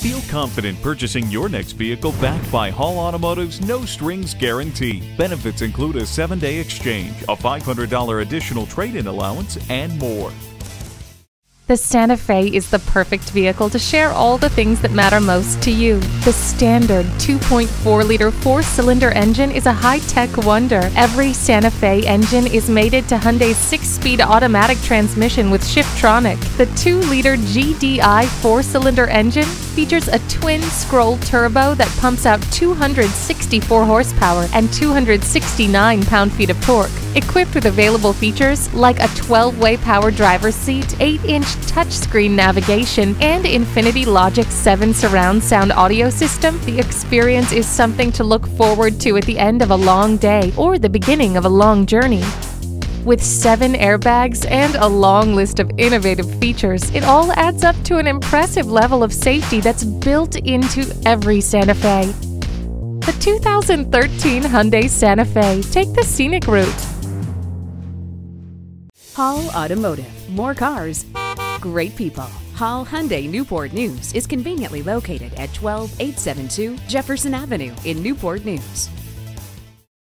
Feel confident purchasing your next vehicle backed by Hall Automotive's no strings guarantee. Benefits include a seven day exchange, a $500 additional trade in allowance, and more. The Santa Fe is the perfect vehicle to share all the things that matter most to you. The standard 2.4 liter four cylinder engine is a high tech wonder. Every Santa Fe engine is mated to Hyundai's six speed automatic transmission with Shiftronic. The 2 liter GDI four cylinder engine features a twin scroll turbo that pumps out 264 horsepower and 269 pound feet of torque. Equipped with available features like a 12 way power driver's seat, 8 inch touchscreen navigation, and Infinity Logic 7 surround sound audio system, the experience is something to look forward to at the end of a long day or the beginning of a long journey. With seven airbags and a long list of innovative features, it all adds up to an impressive level of safety that's built into every Santa Fe. The 2013 Hyundai Santa Fe. Take the scenic route. Hall Automotive. More cars, great people. Hall Hyundai Newport News is conveniently located at 12872 Jefferson Avenue in Newport News.